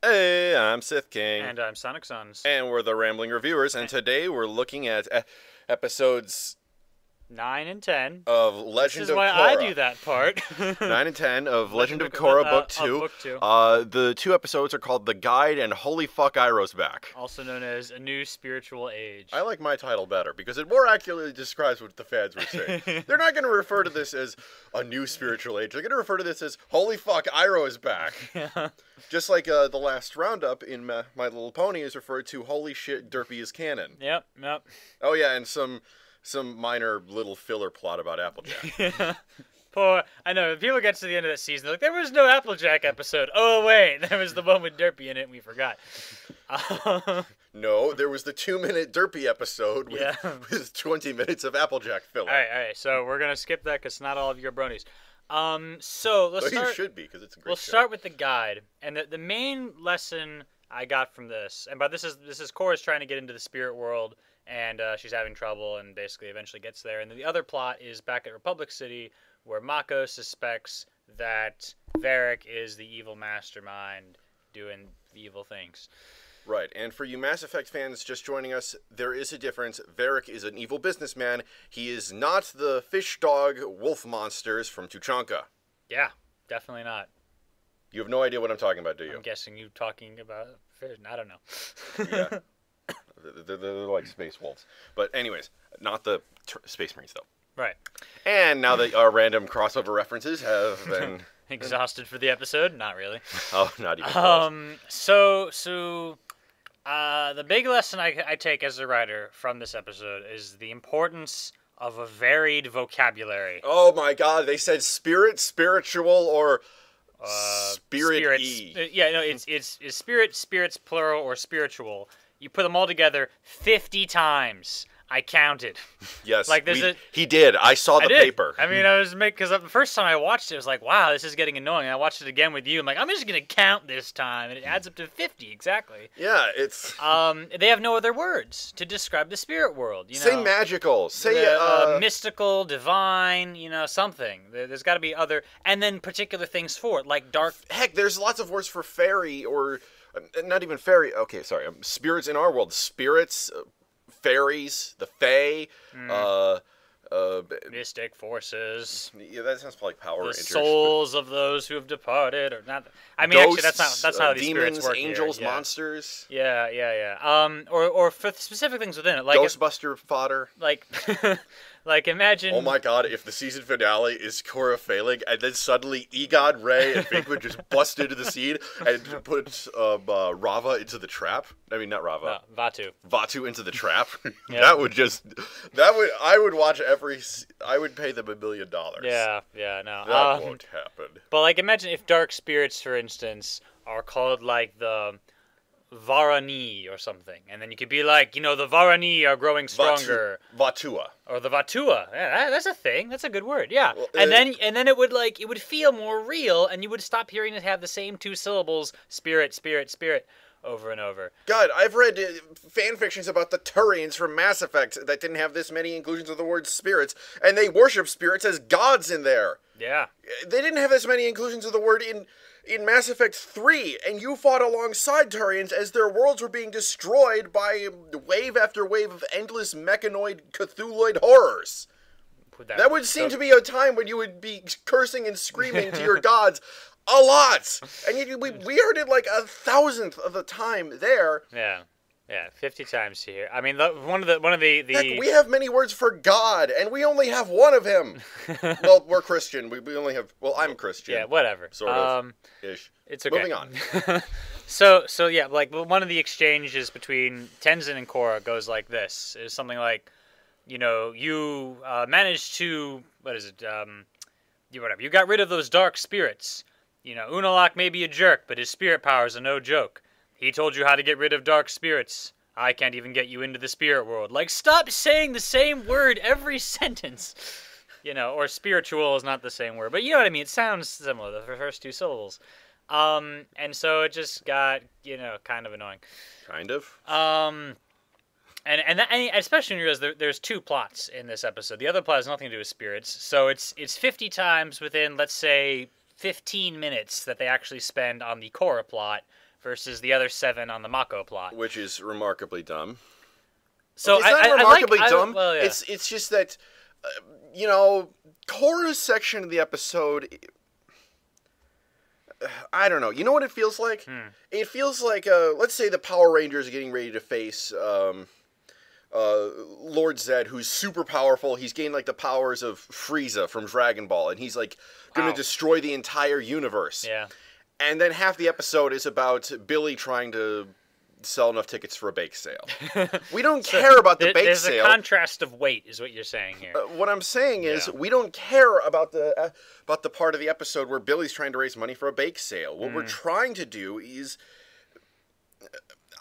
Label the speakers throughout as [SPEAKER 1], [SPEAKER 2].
[SPEAKER 1] Hey, I'm Sith King.
[SPEAKER 2] And I'm Sonic Sons.
[SPEAKER 1] And we're the Rambling Reviewers, and today we're looking at episodes
[SPEAKER 2] Nine and ten.
[SPEAKER 1] of Legend
[SPEAKER 2] This is
[SPEAKER 1] of
[SPEAKER 2] why
[SPEAKER 1] Korra.
[SPEAKER 2] I do that part.
[SPEAKER 1] Nine and ten of Legend,
[SPEAKER 2] Legend
[SPEAKER 1] of Korra,
[SPEAKER 2] uh,
[SPEAKER 1] Book Two.
[SPEAKER 2] Book Two.
[SPEAKER 1] Uh, the two episodes are called The Guide and Holy Fuck, Iroh's Back.
[SPEAKER 2] also known as a new spiritual age.
[SPEAKER 1] I like my title better because it more accurately describes what the fans were saying. They're not going to refer to this as a new spiritual age. They're going to refer to this as "Holy fuck, Iroh is back." Yeah. Just like uh, the last roundup in Ma- My Little Pony is referred to "Holy shit, Derpy is canon."
[SPEAKER 2] Yep, yep.
[SPEAKER 1] Oh yeah, and some some minor little filler plot about Applejack.
[SPEAKER 2] Poor. I know. People get to the end of that season, they're like, there was no Applejack episode. Oh, wait. There was the one with Derpy in it, and we forgot. Um,
[SPEAKER 1] no, there was the two-minute Derpy episode with,
[SPEAKER 2] Yeah.
[SPEAKER 1] with twenty minutes of Applejack filler.
[SPEAKER 2] all right, all right. So we're going to skip that because not all of you are bronies. Um, so let's
[SPEAKER 1] Well,
[SPEAKER 2] start.
[SPEAKER 1] you should be because it's a great
[SPEAKER 2] We'll
[SPEAKER 1] show.
[SPEAKER 2] start with the guide, and the, the main lesson I got from this, and by this is this is Korra's trying to get into the spirit world, and uh, she's having trouble, and basically eventually gets there. And then the other plot is back at Republic City, where Mako suspects that Varrick is the evil mastermind doing evil things.
[SPEAKER 1] Right, and for you Mass Effect fans just joining us, there is a difference. Varrick is an evil businessman. He is not the fish dog wolf monsters from Tuchanka.
[SPEAKER 2] Yeah, definitely not.
[SPEAKER 1] You have no idea what I'm talking about, do you?
[SPEAKER 2] I'm guessing you're talking about fish. I don't know.
[SPEAKER 1] Yeah. they're, they're, like space wolves. But anyways, not the tr- space marines though.
[SPEAKER 2] right.
[SPEAKER 1] And now that our random crossover references have been,
[SPEAKER 2] Exhausted for the episode? Not really.
[SPEAKER 1] oh, not even close.
[SPEAKER 2] Um. So so, uh, the big lesson I, I take as a writer from this episode is the importance of a varied vocabulary.
[SPEAKER 1] Oh my God! They said spirit, spiritual, or
[SPEAKER 2] Uh,
[SPEAKER 1] spirit
[SPEAKER 2] spirits- uh, Yeah, no, it's it's it's spirit, spirits plural or spiritual. You put them all together fifty times. I counted.
[SPEAKER 1] Yes,
[SPEAKER 2] like, there's
[SPEAKER 1] we-
[SPEAKER 2] a-
[SPEAKER 1] he did. I saw the
[SPEAKER 2] I
[SPEAKER 1] paper.
[SPEAKER 2] I mean, I was make because the first time I watched it, I was like, "Wow, this is getting annoying." And I watched it again with you. I'm like, "I'm just gonna count this time," and it adds up to fifty exactly.
[SPEAKER 1] yeah, it's
[SPEAKER 2] Um, they have no other words to describe the spirit world. You know,
[SPEAKER 1] say magical. Say
[SPEAKER 2] the,
[SPEAKER 1] uh,
[SPEAKER 2] uh, mystical, divine, you know, something. There, there's got to be other, and then particular things for it, like dark.
[SPEAKER 1] heck, there's lots of words for fairy or uh, not even fairy. Okay, sorry. Um, spirits in our world. Spirits, uh, fairies, the fae.
[SPEAKER 2] Hmm.
[SPEAKER 1] Uh, uh,
[SPEAKER 2] Mystic forces,
[SPEAKER 1] yeah, that sounds like power.
[SPEAKER 2] the
[SPEAKER 1] interest,
[SPEAKER 2] souls of those who have departed, or not. I mean, actually, that's not
[SPEAKER 1] ghosts,
[SPEAKER 2] that's
[SPEAKER 1] uh,
[SPEAKER 2] not how these
[SPEAKER 1] demons,
[SPEAKER 2] spirits work here,
[SPEAKER 1] angels,
[SPEAKER 2] yeah.
[SPEAKER 1] monsters,
[SPEAKER 2] Yeah, yeah, yeah. Um, or or for specific things within it, like if-
[SPEAKER 1] Ghostbuster fodder.
[SPEAKER 2] like, like imagine.
[SPEAKER 1] Oh my god, if the season finale is Korra failing and then suddenly Egon, Ray, and Venkman just bust into the scene and put um, uh, Raava into the trap. I mean, not Raava.
[SPEAKER 2] Uh, Vaatu.
[SPEAKER 1] Vaatu into the trap.
[SPEAKER 2] Yeah.
[SPEAKER 1] that would just that would I would watch every I would pay them a million dollars.
[SPEAKER 2] Yeah, yeah, no.
[SPEAKER 1] That
[SPEAKER 2] um,
[SPEAKER 1] won't happen.
[SPEAKER 2] But like, imagine if dark spirits, for instance, are called like the Varani or something, and then you could be like, you know, the Varani are growing stronger,
[SPEAKER 1] Vatu, Vatua.
[SPEAKER 2] or the Vatua. Yeah, that, that's a thing. That's a good word. Yeah,
[SPEAKER 1] Well,
[SPEAKER 2] and
[SPEAKER 1] uh,
[SPEAKER 2] then and then it would like it would feel more real, and you would stop hearing it have the same two syllables, spirit, spirit, spirit, over and over.
[SPEAKER 1] God, I've read uh, fan fictions about the Turians from Mass Effect that didn't have this many inclusions of the word spirits, and they worship spirits as gods in there.
[SPEAKER 2] Yeah,
[SPEAKER 1] they didn't have this many inclusions of the word in in Mass Effect 3, and you fought alongside Turians as their worlds were being destroyed by wave after wave of endless mechanoid Cthulhuid horrors.
[SPEAKER 2] Put
[SPEAKER 1] That would seem to be a time when you would be cursing and screaming to your gods a lot. And yet we, we heard it like a thousandth of the time there.
[SPEAKER 2] Yeah, yeah, fifty times here. I mean, the, one of the one of the the
[SPEAKER 1] Heck, we have many words for God, and we only have one of him. well, we're Christian. We, we only have. Well, I'm Christian.
[SPEAKER 2] yeah, whatever.
[SPEAKER 1] Sort of.
[SPEAKER 2] Um,
[SPEAKER 1] Ish.
[SPEAKER 2] It's okay.
[SPEAKER 1] Moving on.
[SPEAKER 2] so so yeah, like one of the exchanges between Tenzin and Korra goes like this: is something like, you know, you uh, managed to what is it? Um, you whatever. You got rid of those dark spirits. You know, Unalaq may be a jerk, but his spirit powers are no joke. He told you how to get rid of dark spirits. I can't even get you into the spirit world. Like, stop saying the same word every sentence. You know, or spiritual is not the same word, but you know what I mean. It sounds similar. The first two syllables. Um, and so it just got you know kind of annoying.
[SPEAKER 1] Kind of.
[SPEAKER 2] Um, and and, that, and especially when you realize there, there's two plots in this episode. The other plot has nothing to do with spirits, so it's it's 50 times within let's say 15 minutes that they actually spend on the Korra plot versus the other seven on the Mako plot.
[SPEAKER 1] which is remarkably dumb.
[SPEAKER 2] So
[SPEAKER 1] it's
[SPEAKER 2] I,
[SPEAKER 1] not
[SPEAKER 2] I, I
[SPEAKER 1] remarkably
[SPEAKER 2] like, I-
[SPEAKER 1] dumb.
[SPEAKER 2] well, yeah.
[SPEAKER 1] It's it's just that uh, you know Korra's section of the episode. I don't know. You know what it feels like?
[SPEAKER 2] Hmm.
[SPEAKER 1] It feels like uh, let's say the Power Rangers are getting ready to face um, uh, Lord Zed, who's super powerful. He's gained like the powers of Frieza from Dragon Ball, and he's like going to
[SPEAKER 2] Wow.
[SPEAKER 1] destroy the entire universe.
[SPEAKER 2] yeah.
[SPEAKER 1] And then half the episode is about Billy trying to sell enough tickets for a bake sale. We don't care about the
[SPEAKER 2] There-
[SPEAKER 1] bake
[SPEAKER 2] there's
[SPEAKER 1] sale.
[SPEAKER 2] a contrast of weight, is what you're saying here.
[SPEAKER 1] Uh, what I'm saying is,
[SPEAKER 2] Yeah.
[SPEAKER 1] we don't care about the uh, about the part of the episode where Billy's trying to raise money for a bake sale. What
[SPEAKER 2] Mm.
[SPEAKER 1] we're trying to do is,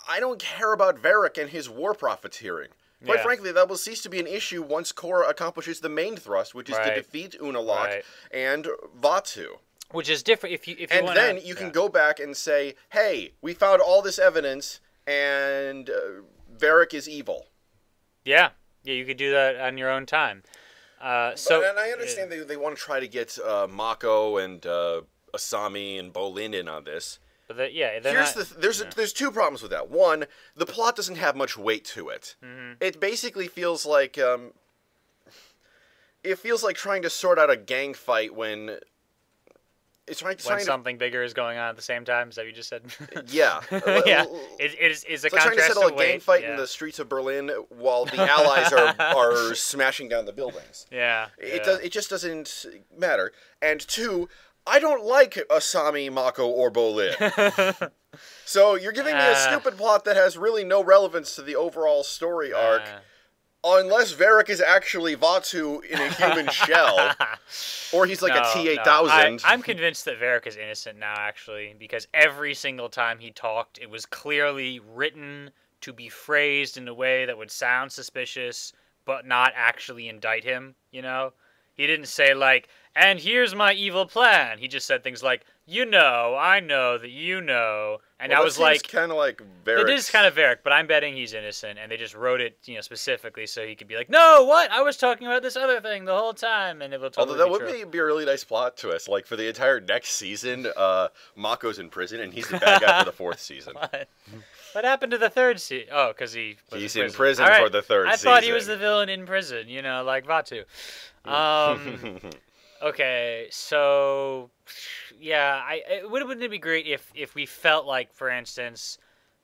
[SPEAKER 1] I don't care about Varrick and his war profiteering. Quite
[SPEAKER 2] Yeah.
[SPEAKER 1] frankly, that will cease to be an issue once Korra accomplishes the main thrust, which is
[SPEAKER 2] Right.
[SPEAKER 1] to defeat Unalaq
[SPEAKER 2] Right.
[SPEAKER 1] and Vaatu.
[SPEAKER 2] Which is different if you if you
[SPEAKER 1] And
[SPEAKER 2] wanna,
[SPEAKER 1] then you can
[SPEAKER 2] yeah.
[SPEAKER 1] go back and say, "Hey, we found all this evidence, and uh, Varrick is evil."
[SPEAKER 2] Yeah, yeah, you could do that on your own time. Uh, so
[SPEAKER 1] but, and I understand they, they want to try to get uh, Mako and uh, Asami and Bolin in on this.
[SPEAKER 2] But the, yeah, they're
[SPEAKER 1] Here's
[SPEAKER 2] not-
[SPEAKER 1] the th- there's
[SPEAKER 2] yeah.
[SPEAKER 1] there's two problems with that. One, the plot doesn't have much weight to it.
[SPEAKER 2] Mm-hmm.
[SPEAKER 1] It basically feels like um, it feels like trying to sort out a gang fight when it's trying,
[SPEAKER 2] when
[SPEAKER 1] trying to
[SPEAKER 2] something bigger is going on at the same time. Is that what you just said?
[SPEAKER 1] yeah
[SPEAKER 2] yeah, it, it is it's a
[SPEAKER 1] It's like trying to settle a gang fight
[SPEAKER 2] yeah.
[SPEAKER 1] in the streets of Berlin while the Allies are, are smashing down the buildings.
[SPEAKER 2] Yeah,
[SPEAKER 1] It
[SPEAKER 2] yeah.
[SPEAKER 1] does. It just doesn't matter. And two, I don't like Asami, Mako, or Bolin. so you're giving me a
[SPEAKER 2] Ah.
[SPEAKER 1] stupid plot that has really no relevance to the overall story arc,
[SPEAKER 2] Uh,
[SPEAKER 1] unless Varrick is actually Vaatu in a human shell, or he's like
[SPEAKER 2] no,
[SPEAKER 1] a T eight thousand.
[SPEAKER 2] I'm convinced that Varrick is innocent now, actually, because every single time he talked, it was clearly written to be phrased in a way that would sound suspicious, but not actually indict him. You know, he didn't say like, "And here's my evil plan." He just said things like, "You know, I know that you know," and I was like,
[SPEAKER 1] kind of like Varrick.
[SPEAKER 2] It is kind of Varrick, but I'm betting he's innocent, and they just wrote it, you know, specifically so he could be like, "No, what? I was talking about this other thing the whole time, and it will totally
[SPEAKER 1] Although that
[SPEAKER 2] be
[SPEAKER 1] would
[SPEAKER 2] true."
[SPEAKER 1] be, be a really nice plot twist. Like for the entire next season, uh, Mako's in prison and he's the bad guy for the fourth season.
[SPEAKER 2] What? What happened to the third season? Oh, because he was
[SPEAKER 1] He's
[SPEAKER 2] in
[SPEAKER 1] in
[SPEAKER 2] prison,
[SPEAKER 1] prison
[SPEAKER 2] All right.
[SPEAKER 1] for the third
[SPEAKER 2] I thought he was the villain in prison, you know, like Vaatu. Um, okay, so yeah, I it would wouldn't it be great if if we felt like, for instance,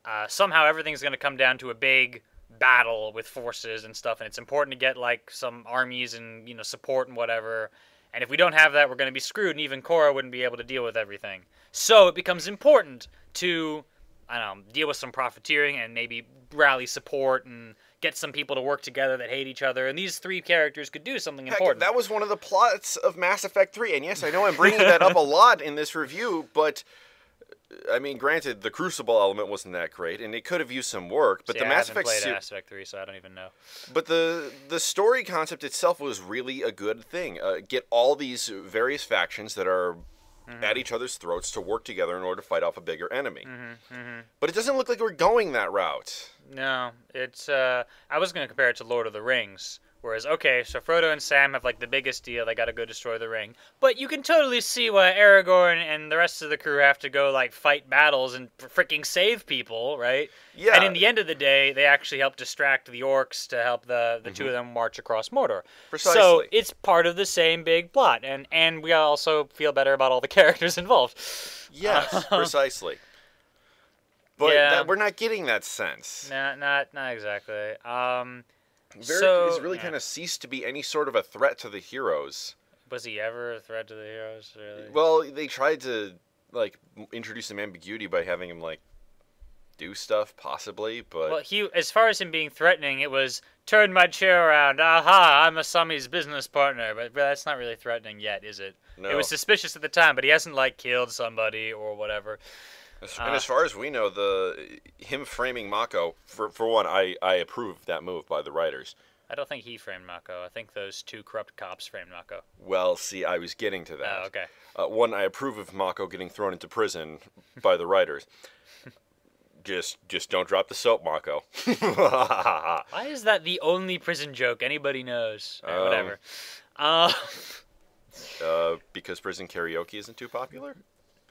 [SPEAKER 2] uh, somehow everything's going to come down to a big battle with forces and stuff, and it's important to get like some armies and you know support and whatever. And if we don't have that, we're going to be screwed, and even Korra wouldn't be able to deal with everything. So it becomes important to, I don't know, deal with some profiteering and maybe rally support and get some people to work together that hate each other. And these three characters could do something
[SPEAKER 1] Heck,
[SPEAKER 2] important.
[SPEAKER 1] that was one of the plots of Mass Effect 3. And yes, I know I'm bringing that up a lot in this review, but I mean, granted, the Crucible element wasn't that great, and it could have used some work. But
[SPEAKER 2] See,
[SPEAKER 1] the
[SPEAKER 2] I
[SPEAKER 1] Mass
[SPEAKER 2] haven't
[SPEAKER 1] Effect,
[SPEAKER 2] played Mass Effect 3, so I don't even know.
[SPEAKER 1] but the the story concept itself was really a good thing. Uh, get all these various factions that are
[SPEAKER 2] Mm-hmm.
[SPEAKER 1] at each other's throats to work together in order to fight off a bigger enemy.
[SPEAKER 2] Mm-hmm,
[SPEAKER 1] But it doesn't look like we're going that route.
[SPEAKER 2] No, it's. Uh, I was going to compare it to Lord of the Rings. Whereas, okay, so Frodo and Sam have like the biggest deal. They got to go destroy the ring. But you can totally see why Aragorn and the rest of the crew have to go like fight battles and freaking save people, right?
[SPEAKER 1] Yeah.
[SPEAKER 2] And in the end of the day, they actually help distract the orcs to help the the two of them march across Mordor.
[SPEAKER 1] Precisely.
[SPEAKER 2] So it's part of the same big plot, and and we also feel better about all the characters involved.
[SPEAKER 1] Yes, precisely. But
[SPEAKER 2] Yeah.
[SPEAKER 1] that, we're not getting that sense.
[SPEAKER 2] Not not not exactly. Um,
[SPEAKER 1] Varrick
[SPEAKER 2] so
[SPEAKER 1] has really
[SPEAKER 2] yeah.
[SPEAKER 1] kind of ceased to be any sort of a threat to the heroes.
[SPEAKER 2] was he ever a threat to the heroes? Really?
[SPEAKER 1] Well, they tried to like introduce some ambiguity by having him like do stuff, possibly, but
[SPEAKER 2] Well, he, as far as him being threatening, it was turn my chair around. Aha, I'm a Asami's business partner. But, but that's not really threatening yet, is it?
[SPEAKER 1] no.
[SPEAKER 2] It was suspicious at the time, but he hasn't like killed somebody or whatever.
[SPEAKER 1] As-
[SPEAKER 2] uh,
[SPEAKER 1] and as far as we know, the him framing Mako for for one, I I approve that move by the writers.
[SPEAKER 2] I don't think he framed Mako. I think those two corrupt cops framed Mako.
[SPEAKER 1] Well, see, I was getting to that.
[SPEAKER 2] Oh, okay.
[SPEAKER 1] Uh, one, I approve of Mako getting thrown into prison by the writers. Just, just don't drop the soap, Mako.
[SPEAKER 2] Why is that the only prison joke anybody knows? Eh,
[SPEAKER 1] Um,
[SPEAKER 2] whatever. Uh,
[SPEAKER 1] uh, because prison karaoke isn't too popular.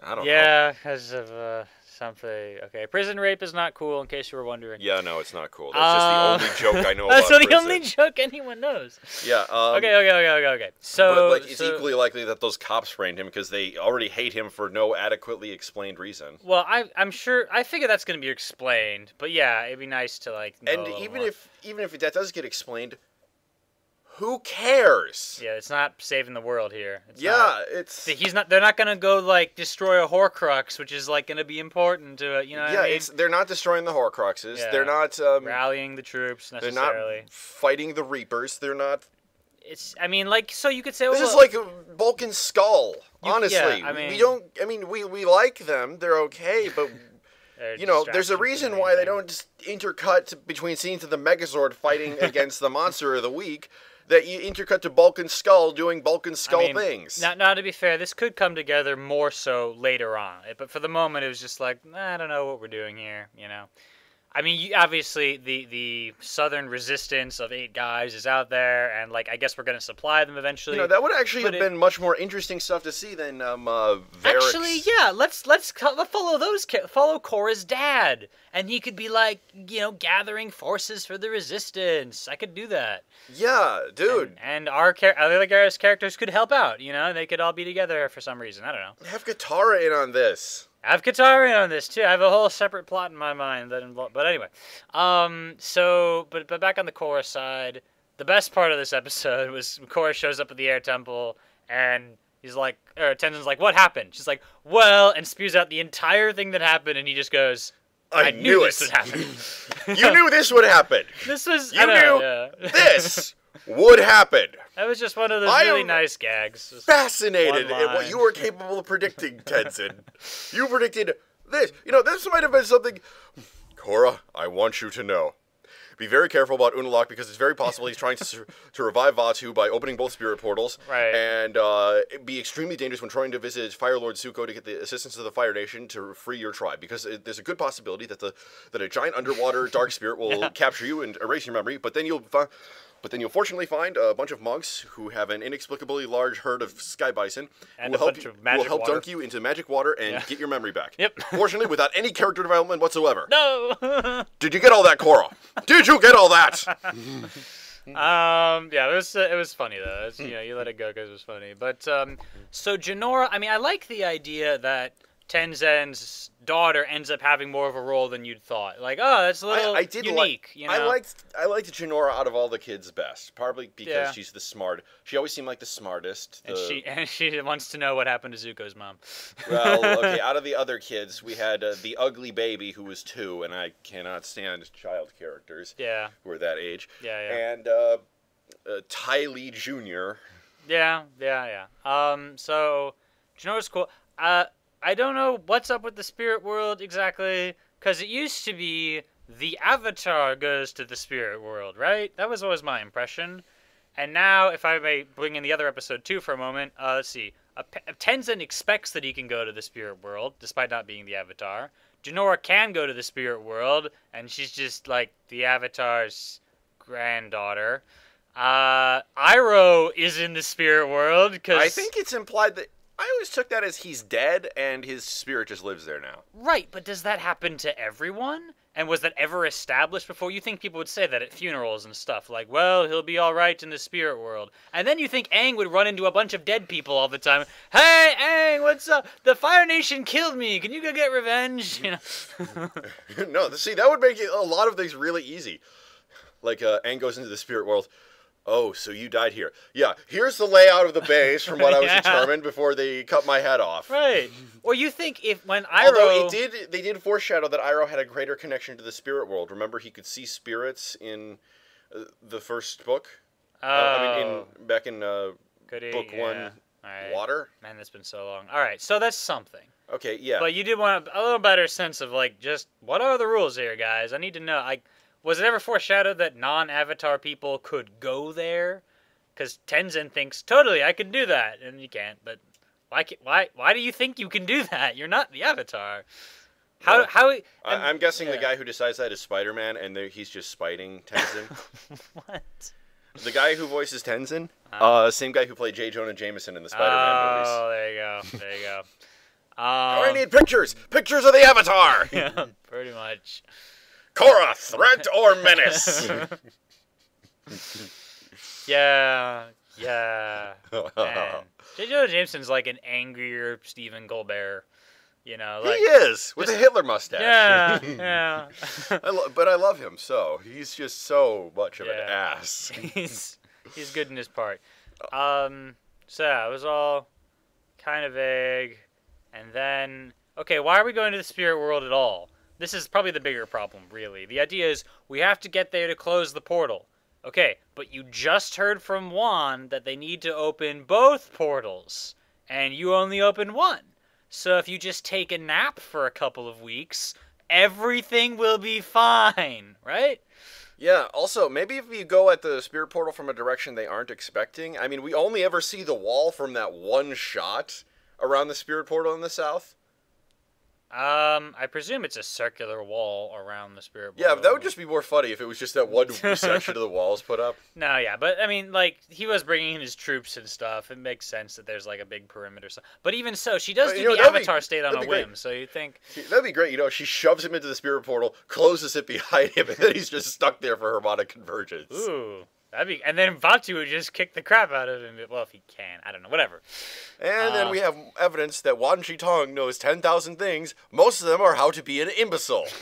[SPEAKER 1] I don't know.
[SPEAKER 2] yeah, because of uh, Something. Okay. Prison rape is not cool, in case you were wondering.
[SPEAKER 1] Yeah, no, it's not cool. That's just the only joke I know
[SPEAKER 2] That's
[SPEAKER 1] about
[SPEAKER 2] the
[SPEAKER 1] prison.
[SPEAKER 2] only joke anyone knows.
[SPEAKER 1] Yeah. Um,
[SPEAKER 2] okay, okay, okay, okay, okay. So,
[SPEAKER 1] but like, it's
[SPEAKER 2] so-
[SPEAKER 1] equally likely that those cops framed him because they already hate him for no adequately explained reason.
[SPEAKER 2] Well, I, I'm sure. I figure that's going to be explained. But yeah, it'd be nice to like. Know
[SPEAKER 1] And even
[SPEAKER 2] more.
[SPEAKER 1] if even if that does get explained, who cares?
[SPEAKER 2] yeah, it's not saving the world here. It's
[SPEAKER 1] Yeah,
[SPEAKER 2] not-
[SPEAKER 1] it's
[SPEAKER 2] he's not. They're not going to go like destroy a Horcrux, which is like going to be important to it. You know
[SPEAKER 1] yeah.
[SPEAKER 2] I mean?
[SPEAKER 1] It's they're not destroying the Horcruxes.
[SPEAKER 2] Yeah.
[SPEAKER 1] They're not. Um,
[SPEAKER 2] Rallying the troops
[SPEAKER 1] they're
[SPEAKER 2] necessarily.
[SPEAKER 1] not fighting the Reapers. They're not.
[SPEAKER 2] It's. I mean, like, so you could say,
[SPEAKER 1] This
[SPEAKER 2] well,
[SPEAKER 1] is like a Bulk and Skull.
[SPEAKER 2] You-
[SPEAKER 1] honestly,
[SPEAKER 2] yeah, I mean, we
[SPEAKER 1] don't. I mean, we we like them. They're okay, but you know, there's a reason why they don't just intercut between scenes of the Megazord fighting against the monster of the week. That you intercut to Bulk and Skull doing Bulk and Skull
[SPEAKER 2] I mean,
[SPEAKER 1] things.
[SPEAKER 2] Now, now, to be fair, this could come together more so later on. But for the moment, it was just like, I don't know what we're doing here, you know. I mean, you, obviously, the the southern resistance of eight guys is out there, and like, I guess we're gonna supply them eventually.
[SPEAKER 1] you know, that would actually have
[SPEAKER 2] it-
[SPEAKER 1] been much more interesting stuff to see than um, uh,
[SPEAKER 2] Actually, yeah, let's let's let's follow those follow Korra's dad, and he could be like, you know, gathering forces for the resistance. I could do that.
[SPEAKER 1] Yeah, dude.
[SPEAKER 2] And, and our char- other guys' characters could help out. You know, they could all be together for some reason. I don't know.
[SPEAKER 1] Have Katara in on this.
[SPEAKER 2] I have Katara on this too. I have a whole separate plot in my mind that involves. But anyway, um, so but but back on the Korra side, the best part of this episode was Korra shows up at the air temple and he's like, or Tenzin's like, "What happened?" She's like, "Well," and spews out the entire thing that happened, and he just goes,
[SPEAKER 1] I,
[SPEAKER 2] "I,
[SPEAKER 1] knew,
[SPEAKER 2] knew
[SPEAKER 1] it.
[SPEAKER 2] this would happen."
[SPEAKER 1] you knew this would happen.
[SPEAKER 2] this was.
[SPEAKER 1] You
[SPEAKER 2] I don't know,
[SPEAKER 1] knew
[SPEAKER 2] yeah.
[SPEAKER 1] This would happen.
[SPEAKER 2] that was just one of those
[SPEAKER 1] I
[SPEAKER 2] really nice gags. Just-
[SPEAKER 1] Fascinated at what you were capable of predicting, Tenzin. you predicted this. You know, this might have been something. Korra, I want you to know. Be very careful about Unalaq because it's very possible he's trying to to revive Vaatu by opening both spirit portals.
[SPEAKER 2] Right.
[SPEAKER 1] And uh, be extremely dangerous when trying to visit Fire Lord Zuko to get the assistance of the Fire Nation to free your tribe because it, there's a good possibility that the that a giant underwater dark spirit will capture you and erase your memory. But then you'll fi- but then you'll fortunately find a bunch of monks who have an inexplicably large herd of sky bison
[SPEAKER 2] And
[SPEAKER 1] who will help
[SPEAKER 2] bunch
[SPEAKER 1] you, will help
[SPEAKER 2] water.
[SPEAKER 1] dunk you into magic water and
[SPEAKER 2] Yeah.
[SPEAKER 1] get your memory back.
[SPEAKER 2] Yep.
[SPEAKER 1] Fortunately, without any character development whatsoever.
[SPEAKER 2] no.
[SPEAKER 1] Did you get all that, Korra? Did you get all that?
[SPEAKER 2] Um, yeah, it was uh, it was funny though. It's, you know, you let it go because it was funny. But um, so Jinora, I mean, I like the idea that Tenzin's daughter ends up having more of a role than you'd thought. Like, oh, that's a little
[SPEAKER 1] I, I did
[SPEAKER 2] unique.
[SPEAKER 1] like.
[SPEAKER 2] you know?
[SPEAKER 1] I liked. I liked Jinora out of all the kids best, probably because
[SPEAKER 2] Yeah.
[SPEAKER 1] she's the smart. She always seemed like the smartest.
[SPEAKER 2] and she and she wants to know what happened to Zuko's mom.
[SPEAKER 1] well, okay. Out of the other kids, we had uh, the ugly baby who was two, and I cannot stand child characters
[SPEAKER 2] yeah,
[SPEAKER 1] who are that age.
[SPEAKER 2] yeah, yeah,
[SPEAKER 1] And uh, uh, Ty Lee Jr.
[SPEAKER 2] yeah, yeah, yeah. Um, so Jinora's cool. Uh, I don't know what's up with the spirit world exactly, because it used to be the Avatar goes to the spirit world, right? That was always my impression. And now, if I may bring in the other episode too for a moment, uh, let's see. Uh, Tenzin expects that he can go to the spirit world, despite not being the Avatar. Jinora can go to the spirit world, and she's just like the Avatar's granddaughter. Uh, Iroh is in the spirit world because
[SPEAKER 1] I think it's implied that. I always took that as he's dead and his spirit just lives there now.
[SPEAKER 2] right. But does that happen to everyone? And was that ever established before? You think people would say that at funerals and stuff, like, "Well, he'll be all right in the spirit world," and then you think Aang would run into a bunch of dead people all the time. Hey, Aang, what's up? The Fire Nation killed me. Can you go get revenge? You know.
[SPEAKER 1] no, see, that would make a lot of things really easy. Like, uh, Aang goes into the spirit world. Oh, so you died here. Yeah, here's the layout of the base from what I was
[SPEAKER 2] Yeah.
[SPEAKER 1] determined before they cut my head off.
[SPEAKER 2] right. Or you think if when Iroh,
[SPEAKER 1] Although it did, they did foreshadow that Iroh had a greater connection to the spirit world. Remember, he could see spirits in uh, the first book.
[SPEAKER 2] Oh,
[SPEAKER 1] Uh, I mean, in back in uh, book
[SPEAKER 2] yeah.
[SPEAKER 1] one,
[SPEAKER 2] All right.
[SPEAKER 1] Water.
[SPEAKER 2] Man, that's been so long. All right, so that's something.
[SPEAKER 1] Okay, yeah.
[SPEAKER 2] But you did want a, a little better sense of like just what are the rules here, guys? I need to know. Like, was it ever foreshadowed that non-Avatar people could go there? Because Tenzin thinks totally I can do that, and you can't. But why? ca- Why? Why do you think you can do that? You're not the Avatar. How?
[SPEAKER 1] Well,
[SPEAKER 2] how?
[SPEAKER 1] I, I'm guessing the guy who decides that is Spider Man, and he's just spiting Tenzin.
[SPEAKER 2] what?
[SPEAKER 1] the guy who voices Tenzin,
[SPEAKER 2] Uh.
[SPEAKER 1] uh, same guy who played J. Jonah Jameson in the Spider Man movies.
[SPEAKER 2] Oh, there you go. There you go.
[SPEAKER 1] I
[SPEAKER 2] Um,
[SPEAKER 1] need pictures. Pictures of the Avatar.
[SPEAKER 2] yeah, pretty much.
[SPEAKER 1] Korra, threat or menace?
[SPEAKER 2] Yeah, yeah. Man. J. Jonah Jameson's like an angrier Stephen Colbert. You know, like, he
[SPEAKER 1] is with
[SPEAKER 2] just-
[SPEAKER 1] a Hitler mustache.
[SPEAKER 2] yeah, yeah.
[SPEAKER 1] I lo- but I love him so. He's just so much of an ass.
[SPEAKER 2] he's he's good in his part. Um, so yeah, it was all kind of vague, and then okay, why are we going to the spirit world at all? This is probably the bigger problem, really. The idea is we have to get there to close the portal. Okay, but you just heard from Wan that they need to open both portals, and you only open one. So if you just take a nap for a couple of weeks, everything will be fine, right?
[SPEAKER 1] Yeah, also, maybe if you go at the spirit portal from a direction they aren't expecting. I mean, we only ever see the wall from that one shot around the spirit portal in the south.
[SPEAKER 2] Um, I presume it's a circular wall around the spirit.
[SPEAKER 1] Yeah, but that would just be more funny if it was just that one section of the walls put up.
[SPEAKER 2] No, yeah, but I mean, like he was bringing in his troops and stuff. It makes sense that there's like a big perimeter. So, but even so, she does
[SPEAKER 1] Uh,
[SPEAKER 2] do
[SPEAKER 1] you know,
[SPEAKER 2] the
[SPEAKER 1] that'd be-
[SPEAKER 2] Avatar state on a
[SPEAKER 1] that'd be great.
[SPEAKER 2] whim. So you think,
[SPEAKER 1] That'd be great. You know, she shoves him into the spirit portal, closes it behind him, and then he's just stuck there for harmonic convergence.
[SPEAKER 2] ooh, that'd be, and then Vaatu would just kick the crap out of him. Well, if he can, I don't know, whatever.
[SPEAKER 1] And then
[SPEAKER 2] Uh.
[SPEAKER 1] we have evidence that Wan Shi Tong knows 10,000 things. Most of them are how to be an imbecile.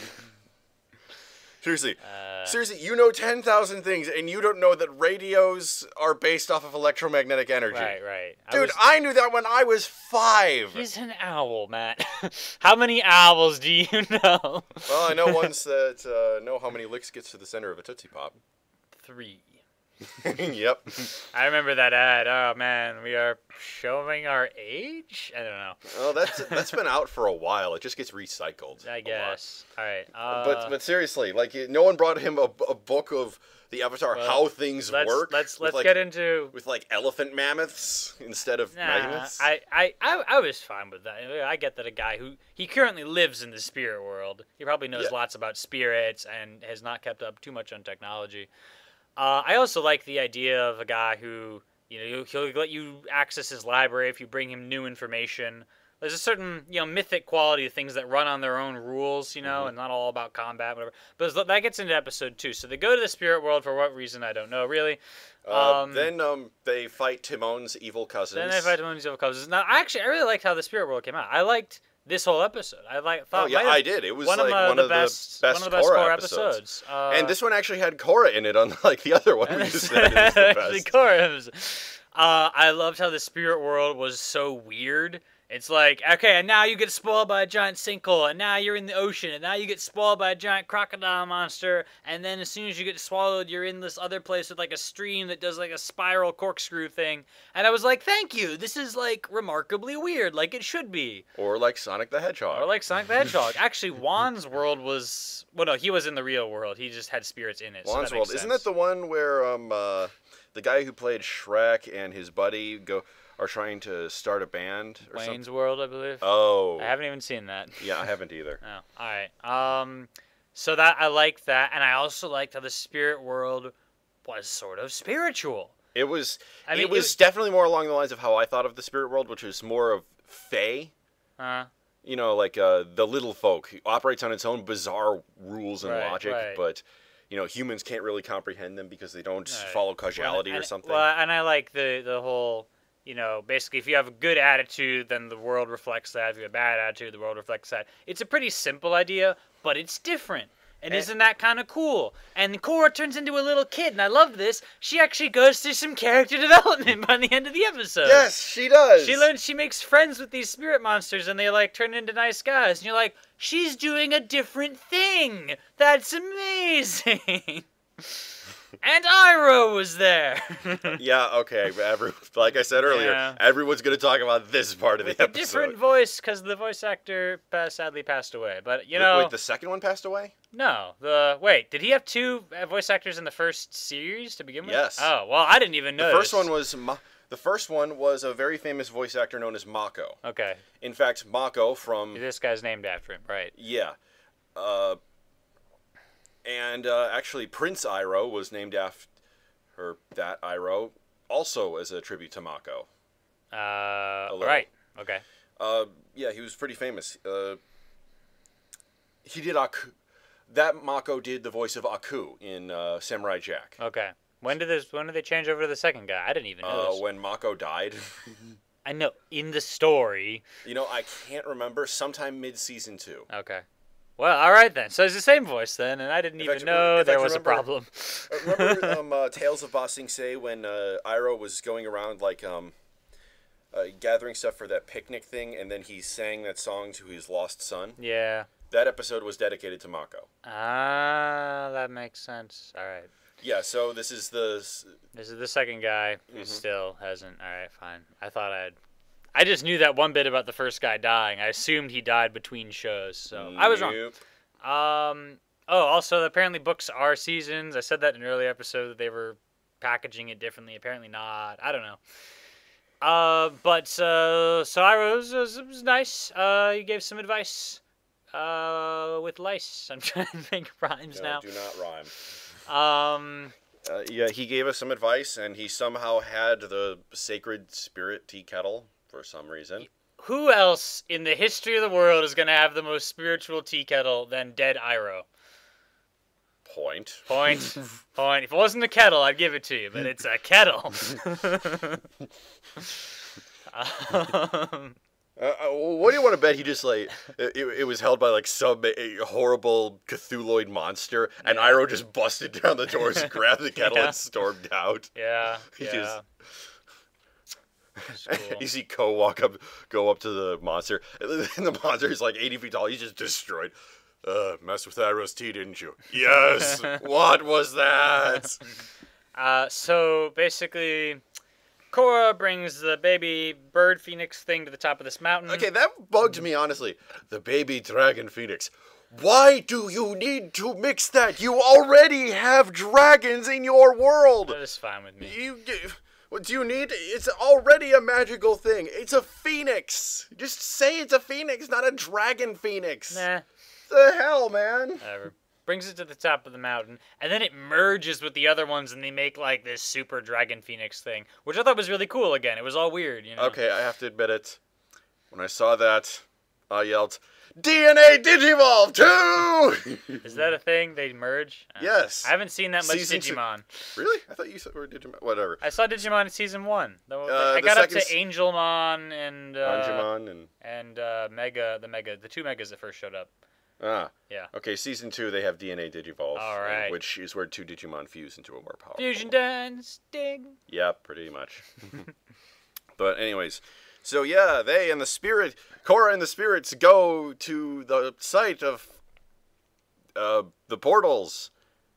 [SPEAKER 1] Seriously.
[SPEAKER 2] Uh,
[SPEAKER 1] Seriously, you know 10,000 things and you don't know that radios are based off of electromagnetic energy.
[SPEAKER 2] right, right. I
[SPEAKER 1] Dude,
[SPEAKER 2] was-
[SPEAKER 1] I knew that when I was five.
[SPEAKER 2] he's an owl, Matt. How many owls do you know?
[SPEAKER 1] Well, I know ones that uh, know how many licks gets to the center of a Tootsie Pop.
[SPEAKER 2] Three.
[SPEAKER 1] yep.
[SPEAKER 2] I remember that ad. Oh man, we are showing our age. I don't know.
[SPEAKER 1] Oh, that's that's been out for a while. It just gets recycled.
[SPEAKER 2] I guess. All right. Uh,
[SPEAKER 1] But but seriously, like no one brought him a, a book of the Avatar
[SPEAKER 2] Well,
[SPEAKER 1] how things
[SPEAKER 2] let's
[SPEAKER 1] work.
[SPEAKER 2] let's let's
[SPEAKER 1] like,
[SPEAKER 2] get into.
[SPEAKER 1] with like elephant mammoths instead of
[SPEAKER 2] Nah,
[SPEAKER 1] mammoths.
[SPEAKER 2] I, I, I, I was fine with that. I get that a guy who he currently lives in the spirit world. He probably knows
[SPEAKER 1] Yeah.
[SPEAKER 2] lots about spirits and has not kept up too much on technology. Uh, I also like the idea of a guy who you know he'll let you access his library if you bring him new information. There's a certain you know mythic quality of things that run on their own rules, you
[SPEAKER 1] Mm-hmm.
[SPEAKER 2] know, and not all about combat, whatever. But that gets into episode two. So they go to the spirit world for what reason I don't know really.
[SPEAKER 1] Uh,
[SPEAKER 2] um,
[SPEAKER 1] then um, they fight Timon's evil cousins.
[SPEAKER 2] Then they fight Timon's evil Cousins. Now, actually, I really liked how the Spirit World came out. I liked this whole episode. I like
[SPEAKER 1] Oh
[SPEAKER 2] thought
[SPEAKER 1] yeah,
[SPEAKER 2] have-
[SPEAKER 1] I did. It was
[SPEAKER 2] one
[SPEAKER 1] like
[SPEAKER 2] of uh,
[SPEAKER 1] one
[SPEAKER 2] the
[SPEAKER 1] of
[SPEAKER 2] best,
[SPEAKER 1] the best
[SPEAKER 2] one of the best
[SPEAKER 1] Korra
[SPEAKER 2] core
[SPEAKER 1] episodes.
[SPEAKER 2] episodes. Uh,
[SPEAKER 1] and this one actually had Korra in it, unlike the other one we just said is the
[SPEAKER 2] actually,
[SPEAKER 1] best.
[SPEAKER 2] Korra was- Uh, I loved how the Spirit World was so weird. It's like, okay, and now you get spoiled by a giant sinkhole, and now you're in the ocean, and now you get spoiled by a giant crocodile monster, and then as soon as you get swallowed, you're in this other place with like a stream that does like a spiral corkscrew thing. And I was like, thank you, this is like remarkably weird, like it should be.
[SPEAKER 1] Or like Sonic the Hedgehog.
[SPEAKER 2] Or like Sonic the Hedgehog. Actually, Wan's world was well, no, he was in the real world. He just had spirits in it. so Wan's makes
[SPEAKER 1] World. Isn't that the one where um uh, the guy who played Shrek and his buddy go are trying to start a band or something?
[SPEAKER 2] Wayne's World, I believe.
[SPEAKER 1] Oh,
[SPEAKER 2] I haven't even seen that.
[SPEAKER 1] yeah, I haven't either.
[SPEAKER 2] Oh, all right. Um, so that I like that, and I also liked how the spirit world was sort of spiritual.
[SPEAKER 1] It was
[SPEAKER 2] I mean,
[SPEAKER 1] it was definitely more along the lines of how I thought of the spirit world, which was more of Fae.
[SPEAKER 2] Uh,
[SPEAKER 1] You know, like uh, the little folk operates on its own bizarre rules and
[SPEAKER 2] Right,
[SPEAKER 1] logic,
[SPEAKER 2] right.
[SPEAKER 1] but you know humans can't really comprehend them because they don't
[SPEAKER 2] Right.
[SPEAKER 1] follow causality
[SPEAKER 2] and,
[SPEAKER 1] or something.
[SPEAKER 2] Well, and I like the the whole. You know, basically, if you have a good attitude, then the world reflects that. If you have a bad attitude, the world reflects that. It's a pretty simple idea, but it's different. And
[SPEAKER 1] Eh.
[SPEAKER 2] isn't that kind of cool? And Korra turns into a little kid, and I love this. She actually goes through some character development by the end of the episode.
[SPEAKER 1] yes, she does.
[SPEAKER 2] She learns she makes friends with these spirit monsters and they like turn into nice guys. And you're like, she's doing a different thing. That's amazing. and Iroh was there.
[SPEAKER 1] Yeah, okay. but Every, like I said earlier,
[SPEAKER 2] Yeah.
[SPEAKER 1] everyone's going to talk about this part of
[SPEAKER 2] with
[SPEAKER 1] the
[SPEAKER 2] a
[SPEAKER 1] episode.
[SPEAKER 2] different voice because the voice actor pa- sadly passed away. But you
[SPEAKER 1] Wait,
[SPEAKER 2] know,
[SPEAKER 1] Wait, the second one passed away?
[SPEAKER 2] no. The wait, did he have two uh, voice actors in the first series to begin with?
[SPEAKER 1] Yes.
[SPEAKER 2] Oh well, I didn't even know.
[SPEAKER 1] The first one was Ma- the first one was a very famous voice actor known as Mako.
[SPEAKER 2] Okay,
[SPEAKER 1] In fact, Mako from
[SPEAKER 2] this guy's named after him, right?
[SPEAKER 1] yeah, uh, and uh, actually Prince Iroh was named after her, that Iroh, also as a tribute to Mako.
[SPEAKER 2] Uh, right. Okay.
[SPEAKER 1] Uh, yeah, he was pretty famous. Uh, he did Aku. That Mako did the voice of Aku in uh, Samurai Jack.
[SPEAKER 2] Okay. When did this? When did they change over to the second guy? I didn't even
[SPEAKER 1] Uh, when Mako died.
[SPEAKER 2] I know in the story.
[SPEAKER 1] you know, I can't remember. Sometime mid season two.
[SPEAKER 2] Okay. Well, all right then. So it's the same voice then, and I didn't
[SPEAKER 1] In
[SPEAKER 2] even
[SPEAKER 1] fact,
[SPEAKER 2] know
[SPEAKER 1] in
[SPEAKER 2] there
[SPEAKER 1] fact,
[SPEAKER 2] was a problem.
[SPEAKER 1] Uh, Remember um, uh, Tales of Ba Sing Se when uh, Iroh was going around like um, uh, gathering stuff for that picnic thing, and then he sang that song to his lost son.
[SPEAKER 2] yeah.
[SPEAKER 1] That episode was dedicated to Mako.
[SPEAKER 2] Ah, that makes sense. All right.
[SPEAKER 1] Yeah, so this is the
[SPEAKER 2] This is the second guy who
[SPEAKER 1] Mhm.
[SPEAKER 2] still hasn't. All right, fine. I thought I'd. I just knew that one bit about the first guy dying. I assumed he died between shows, so I was wrong. Um. Oh, also, apparently books are seasons. I said that in an earlier episode that they were packaging it differently. Apparently not. I don't know. Uh, but uh, so I was, was, was nice. Uh, he gave some advice. Uh, with lice. I'm trying to think rhymes
[SPEAKER 1] No, do not rhyme.
[SPEAKER 2] Um.
[SPEAKER 1] Uh, yeah, he gave us some advice, and he somehow had the sacred spirit tea kettle for some reason.
[SPEAKER 2] Who else in the history of the world is gonna have the most spiritual tea kettle than Dead Iroh?
[SPEAKER 1] Point.
[SPEAKER 2] Point. Point. If it wasn't a kettle, I'd give it to you, but it's a kettle. um,
[SPEAKER 1] Uh, uh, what do you want to bet he just like it, it was held by like some horrible Cthulhuid monster, and
[SPEAKER 2] Yeah.
[SPEAKER 1] Iroh just busted down the doors, grabbed the kettle,
[SPEAKER 2] Yeah.
[SPEAKER 1] and stormed out.
[SPEAKER 2] yeah.
[SPEAKER 1] He
[SPEAKER 2] Yeah.
[SPEAKER 1] just-
[SPEAKER 2] It's cool.
[SPEAKER 1] you see Ko walk up, go up to the monster, and the monster is like eighty feet tall. He's just destroyed. Uh, messed with Iroh's tea, didn't you? Yes. what was that?
[SPEAKER 2] Uh, so basically, Korra brings the baby bird phoenix thing to the top of this mountain.
[SPEAKER 1] Okay, that bugged me honestly. The baby dragon phoenix. Why do you need to mix that? You already have dragons in your world.
[SPEAKER 2] That is fine with me.
[SPEAKER 1] You do, what do you need? It's already a magical thing. It's a phoenix. Just say it's a phoenix, not a dragon phoenix.
[SPEAKER 2] Nah,
[SPEAKER 1] The hell, man.
[SPEAKER 2] whatever. Brings it to the top of the mountain, and then it merges with the other ones, and they make like this super dragon phoenix thing, which I thought was really cool. Again, it was all weird, you know.
[SPEAKER 1] Okay, I have to admit it. When I saw that, I yelled, "DNA Digivolve too!"
[SPEAKER 2] Is that a thing? They merge? Uh,
[SPEAKER 1] yes.
[SPEAKER 2] I haven't seen that much
[SPEAKER 1] Season
[SPEAKER 2] Digimon.
[SPEAKER 1] Really? I thought you said or Digimon. Whatever.
[SPEAKER 2] I saw Digimon in season one. Though
[SPEAKER 1] Uh,
[SPEAKER 2] I
[SPEAKER 1] the
[SPEAKER 2] got up to Angemon and uh,
[SPEAKER 1] Angewomon and
[SPEAKER 2] and uh, Mega, the Mega, the two Megas that first showed up.
[SPEAKER 1] ah.
[SPEAKER 2] Yeah.
[SPEAKER 1] Okay, season two they have DNA Digivolve.
[SPEAKER 2] All
[SPEAKER 1] and- Which is where two Digimon fuse into a more powerful.
[SPEAKER 2] Fusion Dance, Ding.
[SPEAKER 1] Yeah, pretty much. but anyways, so yeah, they and the spirit, Korra and the spirits go to the site of uh, the portals.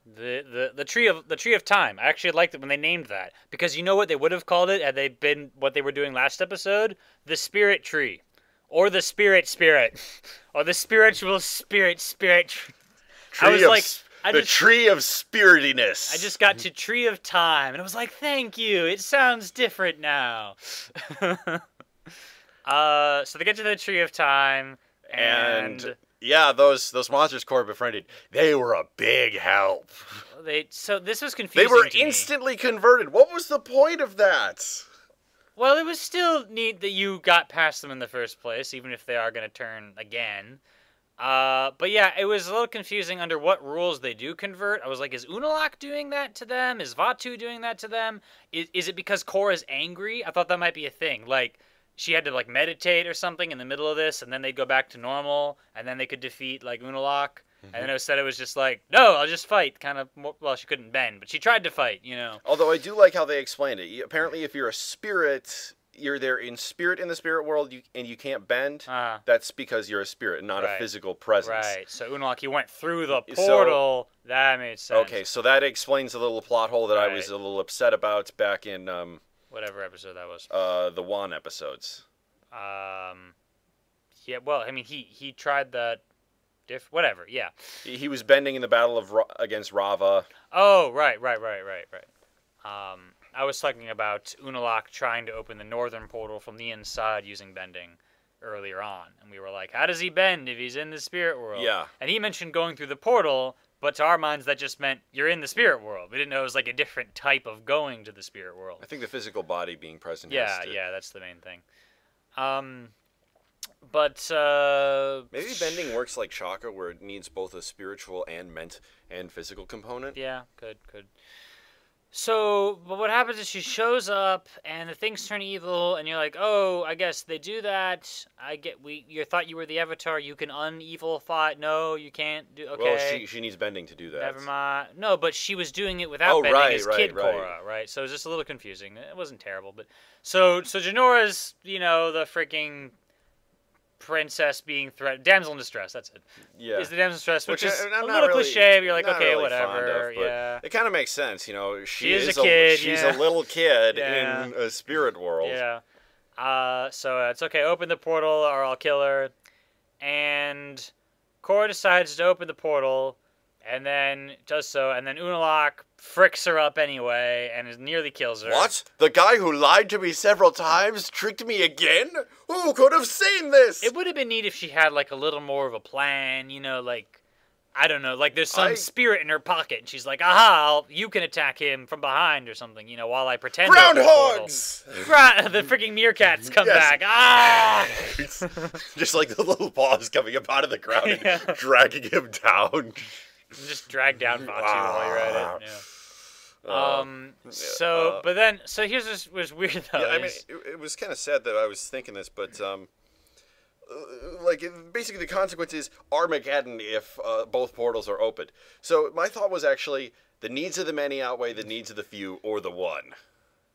[SPEAKER 2] The, the the tree of the tree of time. I actually liked it when they named that because you know what they would have called it had they been what they were doing last episode, the spirit tree, or the spirit spirit, or the spiritual spirit spirit. Tree. I was like,
[SPEAKER 1] s-
[SPEAKER 2] I
[SPEAKER 1] the
[SPEAKER 2] just-
[SPEAKER 1] tree of spiritiness.
[SPEAKER 2] I just got to tree of time and I was like, thank you. It sounds different now. uh, so they get to the tree of time and,
[SPEAKER 1] and yeah, those those monsters Korra befriended, they were a big help.
[SPEAKER 2] they. So this was confusing.
[SPEAKER 1] They were
[SPEAKER 2] to me.
[SPEAKER 1] instantly converted. What was the point of that?
[SPEAKER 2] Well, it was still neat that you got past them in the first place, even if they are going to turn again. Uh, but yeah, it was a little confusing under what rules they do convert. I was like, is Unalaq doing that to them? Is Vaatu doing that to them? Is, is it because Korra's angry? I thought that might be a thing. Like, she had to like meditate or something in the middle of this, and then they'd go back to normal, and then they could defeat like Unalaq. And then it was said it was just like, no, I'll just fight. Kind of, more, well, she couldn't bend, but she tried to fight, you know.
[SPEAKER 1] Although I do like how they explained it. Apparently, if you're a spirit, you're there in spirit in the spirit world, you, and you can't bend.
[SPEAKER 2] Uh,
[SPEAKER 1] That's because you're a spirit, not a physical presence.
[SPEAKER 2] Right. So Unalaq, he went through the
[SPEAKER 1] So-
[SPEAKER 2] portal. that made sense.
[SPEAKER 1] Okay, so that explains a little plot hole that I was a little upset about back in um,
[SPEAKER 2] Whatever episode that was.
[SPEAKER 1] uh, the Wan episodes.
[SPEAKER 2] Um. Yeah. Well, I mean, he he tried that. Diff. Whatever. Yeah.
[SPEAKER 1] He, he was bending in the battle of Ra- against Raava.
[SPEAKER 2] Oh, right, right, right, right, right. Um, I was talking about Unalaq trying to open the northern portal from the inside using bending earlier on, and we were like, how does he bend if he's in the spirit world?
[SPEAKER 1] Yeah.
[SPEAKER 2] And he mentioned going through the portal, but to our minds that just meant you're in the spirit world. We didn't know it was like a different type of going to the spirit world.
[SPEAKER 1] I think the physical body being present.
[SPEAKER 2] Yeah, yeah, that's the main thing. Um, but uh,
[SPEAKER 1] Maybe bending works like chakra, where it needs both a spiritual and ment and physical component.
[SPEAKER 2] Yeah, could good. So, but what happens is she shows up and the things turn evil, and you're like, oh, I guess they do that. I get we. You thought you were the Avatar. You can unevilify. No, you can't do. Okay.
[SPEAKER 1] Well, she she needs bending to do that.
[SPEAKER 2] Never mind. No, but she was doing it without
[SPEAKER 1] Oh,
[SPEAKER 2] bending
[SPEAKER 1] right,
[SPEAKER 2] as
[SPEAKER 1] right,
[SPEAKER 2] Kid
[SPEAKER 1] right.
[SPEAKER 2] Korra, right? So it was just a little confusing. It wasn't terrible, but so so Jinora's, you know, the freaking princess being threatened, damsel in distress. That's it.
[SPEAKER 1] Yeah.
[SPEAKER 2] Is the damsel in distress, which,
[SPEAKER 1] I-
[SPEAKER 2] is
[SPEAKER 1] I'm
[SPEAKER 2] a little
[SPEAKER 1] really-
[SPEAKER 2] cliche. But you're like, okay,
[SPEAKER 1] really
[SPEAKER 2] whatever.
[SPEAKER 1] of,
[SPEAKER 2] yeah.
[SPEAKER 1] It kind of makes sense, you know. She,
[SPEAKER 2] She is a kid,
[SPEAKER 1] She's
[SPEAKER 2] yeah.
[SPEAKER 1] a little kid
[SPEAKER 2] Yeah.
[SPEAKER 1] in a spirit world.
[SPEAKER 2] Yeah. Uh, so uh, it's okay. Open the portal, or I'll kill her. And Korra decides to open the portal, and then does so, and then Unalaq fricks her up anyway, and is nearly kills her.
[SPEAKER 1] What? The guy who lied to me several times tricked me again? Who could have seen this?
[SPEAKER 2] It would have been neat if she had like a little more of a plan, you know, like I don't know, like there's some
[SPEAKER 1] I-
[SPEAKER 2] spirit in her pocket, and she's like, "Aha! I'll, you can attack him from behind or something," you know, while I pretend. to open the.
[SPEAKER 1] Groundhogs!
[SPEAKER 2] Gra- the freaking meerkats come
[SPEAKER 1] Yes.
[SPEAKER 2] back. Ah!
[SPEAKER 1] Just like the little paws coming up out of the ground and dragging him down.
[SPEAKER 2] Just drag down Vaatu while you're at it. Yeah.
[SPEAKER 1] Uh,
[SPEAKER 2] Um. So,
[SPEAKER 1] uh,
[SPEAKER 2] but then, so here's this was weird though.
[SPEAKER 1] yeah, I mean, it, it was kind of sad that I was thinking this, but um, uh, like it- basically the consequence is Armageddon if uh, both portals are opened. So my thought was actually the needs of the many outweigh the needs of the few, or the one.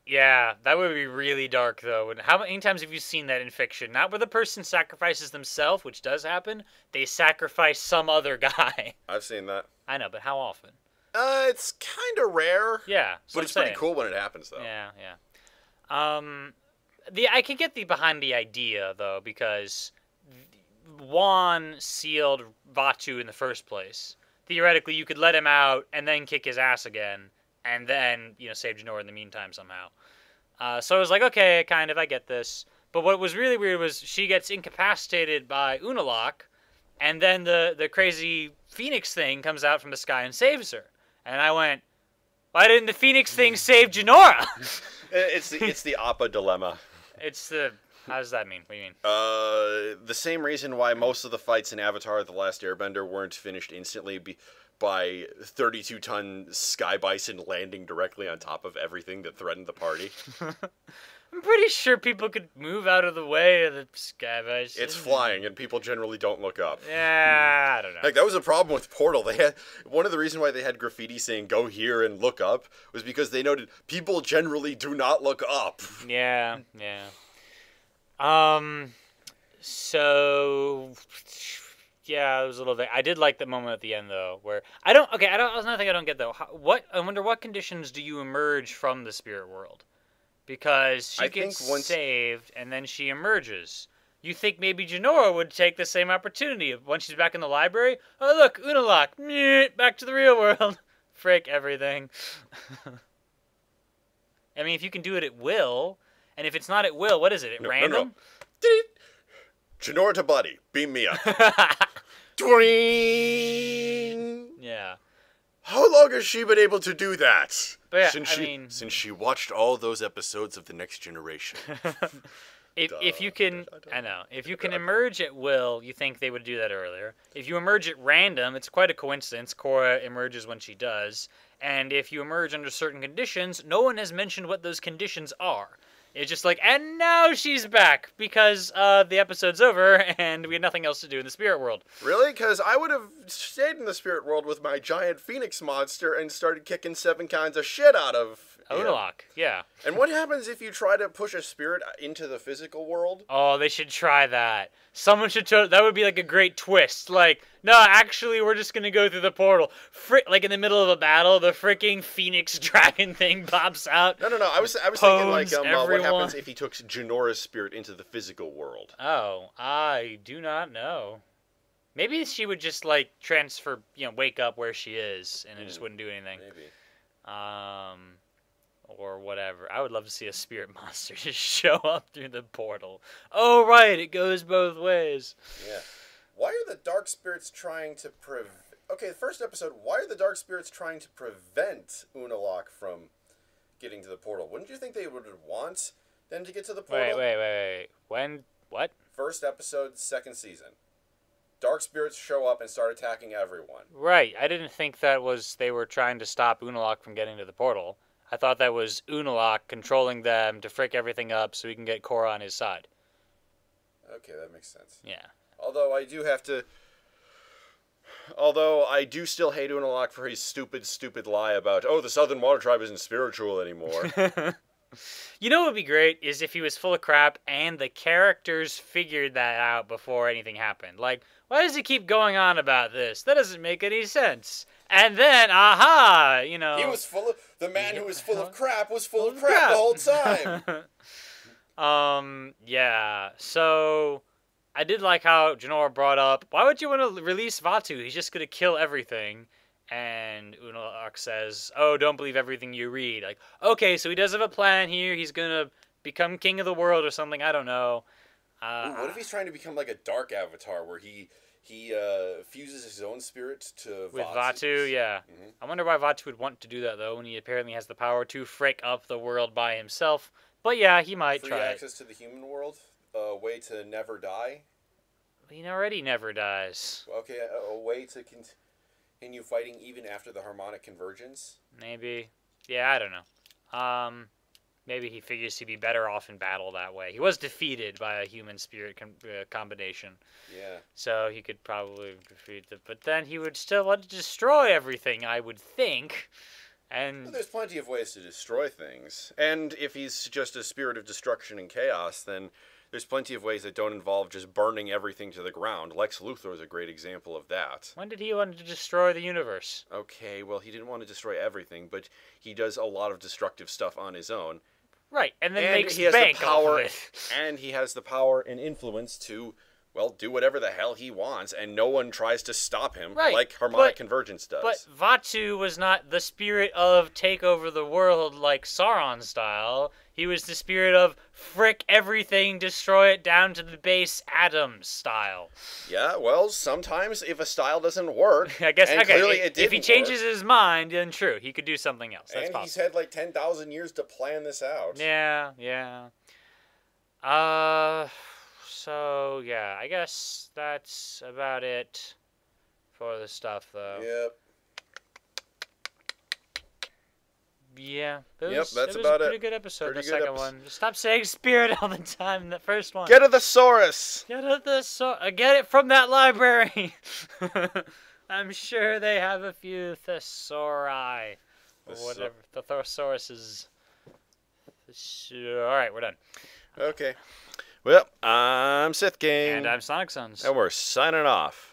[SPEAKER 2] Yeah, that would be really dark though. And how many times have you seen that in fiction? Not where the person sacrifices themselves, which does happen. They sacrifice some other guy.
[SPEAKER 1] I've seen that.
[SPEAKER 2] I know, but how often?
[SPEAKER 1] Uh, it's kind of rare,
[SPEAKER 2] Yeah,
[SPEAKER 1] but it's pretty cool when it happens, though.
[SPEAKER 2] Yeah, yeah. Um, the I can get the behind the idea though because Wan sealed Vaatu in the first place. Theoretically, you could let him out and then kick his ass again, and then you know save Jinora in the meantime somehow. Uh, so I was like, okay, kind of, I get this. But what was really weird was she gets incapacitated by Unalaq, and then the the crazy Phoenix thing comes out from the sky and saves her. And I went, why didn't the Phoenix thing save Jinora?
[SPEAKER 1] It's the it's the Appa dilemma.
[SPEAKER 2] It's the. How does that mean? What do you mean?
[SPEAKER 1] Uh, the same reason why most of the fights in Avatar: The Last Airbender weren't finished instantly be- by 32 ton sky bison landing directly on top of everything that threatened the party.
[SPEAKER 2] I'm pretty sure people could move out of the way of the sky bison.
[SPEAKER 1] It's flying, and people generally don't look up.
[SPEAKER 2] Yeah, I don't know.
[SPEAKER 1] Like that was a problem with Portal. They had one of the reasons why they had graffiti saying "Go here and look up" was because they noted people generally do not look up.
[SPEAKER 2] Yeah, yeah. Um, so yeah, it was a little. I did like the moment at the end though, where I don't. Okay, I don't. That's another thing I don't get though. How, what I wonder what conditions do you emerge from the spirit world? Because she
[SPEAKER 1] I
[SPEAKER 2] gets
[SPEAKER 1] once-
[SPEAKER 2] saved and then she emerges. You think maybe Jinora would take the same opportunity once she's back in the library? Oh look, Unalaq, back to the real world. Frick everything. I mean, if you can do it at will, and if it's not at will, what is it? At
[SPEAKER 1] No, no,
[SPEAKER 2] random?
[SPEAKER 1] Jinora to Buddy, beam me up. Twing.
[SPEAKER 2] yeah.
[SPEAKER 1] How long has she been able to do that?
[SPEAKER 2] But yeah,
[SPEAKER 1] since
[SPEAKER 2] I
[SPEAKER 1] she
[SPEAKER 2] mean-
[SPEAKER 1] since she watched all those episodes of the Next Generation.
[SPEAKER 2] If, if you can, I know. If you can emerge at will, you think they would do that earlier. If you emerge at random, it's quite a coincidence. Korra emerges when she does, and if you emerge under certain conditions, no one has mentioned what those conditions are. It's just like, and now she's back because uh, the episode's over and we had nothing else to do in the spirit world.
[SPEAKER 1] really? Because I would have stayed in the spirit world with my giant phoenix monster and started kicking seven kinds of shit out of.
[SPEAKER 2] Unalaq, yeah.
[SPEAKER 1] And what happens if you try to push a spirit into the physical world?
[SPEAKER 2] Oh, they should try that. Someone should. To- that would be like a great twist. Like, no, actually, we're just gonna go through the portal. Fri- like in the middle of a battle, the freaking phoenix dragon thing pops out.
[SPEAKER 1] No, no, no. I was I was thinking like um, uh, what happens if he took Jinora's spirit into the physical world?
[SPEAKER 2] Oh, I do not know. Maybe she would just like transfer, you know, wake up where she is, and it just
[SPEAKER 1] Hmm.
[SPEAKER 2] wouldn't do anything.
[SPEAKER 1] Maybe.
[SPEAKER 2] Um, or whatever. I would love to see a spirit monster just show up through the portal. Oh, right, it goes both ways.
[SPEAKER 1] Yeah. Why are the dark spirits trying to prevent? Okay, the first episode. Why are the dark spirits trying to prevent Unalaq from getting to the portal? Wouldn't you think they would want them to get to the portal?
[SPEAKER 2] Wait, wait, wait, wait. When? What?
[SPEAKER 1] first episode, second season. Dark spirits show up and start attacking everyone.
[SPEAKER 2] Right. I didn't think that was they were trying to stop Unalaq from getting to the portal. I thought that was Unalaq controlling them to frick everything up so he can get Korra on his side.
[SPEAKER 1] Okay, that makes sense.
[SPEAKER 2] Yeah.
[SPEAKER 1] Although I do have to. Although I do still hate Unalaq for his stupid, stupid lie about, oh, the Southern Water Tribe isn't spiritual anymore.
[SPEAKER 2] You know what would be great is if he was full of crap and the characters figured that out before anything happened. Like, why does he keep going on about this? That doesn't make any sense. And then, aha, you know.
[SPEAKER 1] he was full of. The man who was full of crap was full of
[SPEAKER 2] Full of
[SPEAKER 1] crap,
[SPEAKER 2] crap.
[SPEAKER 1] the whole time.
[SPEAKER 2] um, yeah. So, I did like how Jinora brought up, why would you want to release Vaatu? He's just going to kill everything. And Unalaq says, oh, don't believe everything you read. Like, okay, so he does have a plan here. He's going to become king of the world or something. I don't know. Uh,
[SPEAKER 1] Ooh, what if he's trying to become like a dark avatar where he he uh, fuses his own spirit to
[SPEAKER 2] with
[SPEAKER 1] Vaatu's?
[SPEAKER 2] Vaatu, yeah.
[SPEAKER 1] Mhm.
[SPEAKER 2] I wonder why Vaatu would want to do that though, when he apparently has the power to frick up the world by himself. But yeah, he might
[SPEAKER 1] Free
[SPEAKER 2] try it.
[SPEAKER 1] access to the human world, a way to never die.
[SPEAKER 2] He already never dies.
[SPEAKER 1] Okay, a, a way to continue fighting even after the harmonic convergence.
[SPEAKER 2] Maybe. Yeah, I don't know. Um, maybe he figures he'd be better off in battle that way. He was defeated by a human spirit com- uh, combination,
[SPEAKER 1] Yeah.
[SPEAKER 2] so he could probably defeat it. But then he would still want to destroy everything, I would think.
[SPEAKER 1] Well,
[SPEAKER 2] And
[SPEAKER 1] there's plenty of ways to destroy things. And if he's just a spirit of destruction and chaos, then there's plenty of ways that don't involve just burning everything to the ground. Lex Luthor is a great example of that.
[SPEAKER 2] when did he want to destroy the universe?
[SPEAKER 1] Okay, well, he didn't want to destroy everything, but he does a lot of destructive stuff on his own.
[SPEAKER 2] Right, and then
[SPEAKER 1] and
[SPEAKER 2] makes bank
[SPEAKER 1] the power,
[SPEAKER 2] off of it.
[SPEAKER 1] and he has the power and influence to, well, do whatever the hell he wants, and no one tries to stop him,
[SPEAKER 2] Right,
[SPEAKER 1] like harmonic
[SPEAKER 2] but-
[SPEAKER 1] convergence does.
[SPEAKER 2] But Vaatu was not the spirit of take over the world like Sauron style. He was the spirit of frick everything, destroy it down to the base atom style.
[SPEAKER 1] yeah, well, sometimes if a style doesn't work,
[SPEAKER 2] I guess okay.
[SPEAKER 1] clearly
[SPEAKER 2] if,
[SPEAKER 1] it didn't
[SPEAKER 2] if he
[SPEAKER 1] work,
[SPEAKER 2] changes his mind, then true, he could do something else. That's
[SPEAKER 1] and he's had like ten thousand years to plan this out.
[SPEAKER 2] Yeah, yeah. Uh, so yeah, I guess that's about it for the stuff, though.
[SPEAKER 1] Yep.
[SPEAKER 2] Yeah. It
[SPEAKER 1] Yep,
[SPEAKER 2] was,
[SPEAKER 1] that's
[SPEAKER 2] it was
[SPEAKER 1] about
[SPEAKER 2] a
[SPEAKER 1] it.
[SPEAKER 2] pretty good episode.
[SPEAKER 1] Pretty
[SPEAKER 2] the
[SPEAKER 1] good
[SPEAKER 2] second
[SPEAKER 1] epis-
[SPEAKER 2] one. Stop saying spirit all the time in the first one.
[SPEAKER 1] Get a thesaurus.
[SPEAKER 2] Get a the so uh, get it from that library. I'm sure they have a few thesauri or whatever. The thesaurus is. All right, we're done.
[SPEAKER 1] Okay. Well, I'm Sith King,
[SPEAKER 2] And I'm Sonic Sons.
[SPEAKER 1] and we're signing off.